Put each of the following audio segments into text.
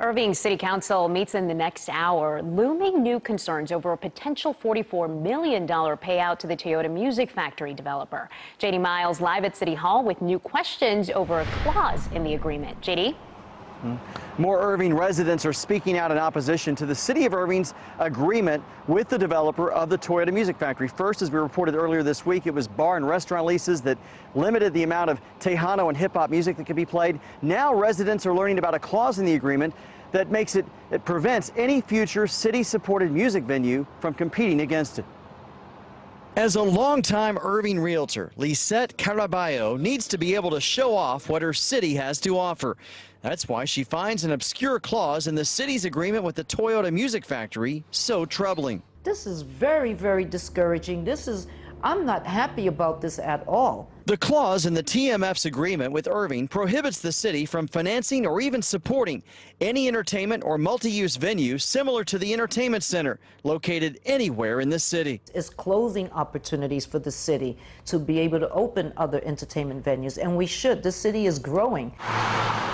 Irving City Council meets in the next hour. Looming new concerns over a potential $44 million payout to the Toyota Music Factory developer. JD Miles live at City Hall with new questions over a clause in the agreement. JD? Hmm? More Irving residents are speaking out in opposition to the city of Irving's agreement with the developer of the Toyota Music Factory. First, as we reported earlier this week, it was bar and restaurant leases that limited the amount of Tejano and hip hop music that could be played. Now residents are learning about a clause in the agreement that makes it, it prevents any future city supported music venue from competing against it. As a longtime Irving realtor, Lisette Caraballo needs to be able to show off what her city has to offer. That's why she finds an obscure clause in the city's agreement with the Toyota Music Factory so troubling. This is very, very discouraging. This is I'm not happy about this at all. The clause in the TMF's agreement with Irving prohibits the city from financing or even supporting any entertainment or multi-use venue similar to the entertainment center located anywhere in the city. It's closing opportunities for the city to be able to open other entertainment venues, and we should. The city is growing.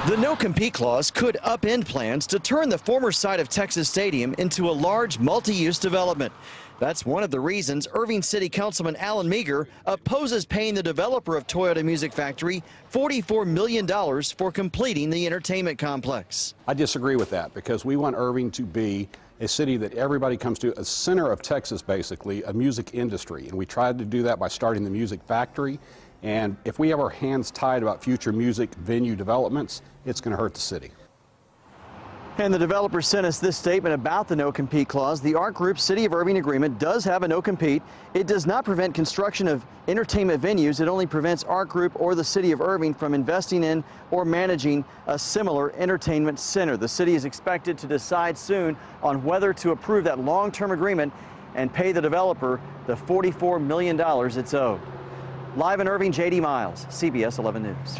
The no-compete clause could upend plans to turn the former site of Texas Stadium into a large multi-use development. That's one of the reasons Irving City Councilman Allan Meagher opposes paying the developer of Toyota Music Factory $44 million for completing the entertainment complex. I disagree with that because we want Irving to be a city that everybody comes to, a center of Texas, basically, a music industry. And we tried to do that by starting the Music Factory. And if we have our hands tied about future music venue developments, it's going to hurt the city. And the developer sent us this statement about the no-compete clause. The ARK Group City of Irving agreement does have a no-compete. It does not prevent construction of entertainment venues. It only prevents ARK Group or the City of Irving from investing in or managing a similar entertainment center. The city is expected to decide soon on whether to approve that long-term agreement and pay the developer the $44 million it's owed. Live in Irving, J.D. Miles, CBS 11 News.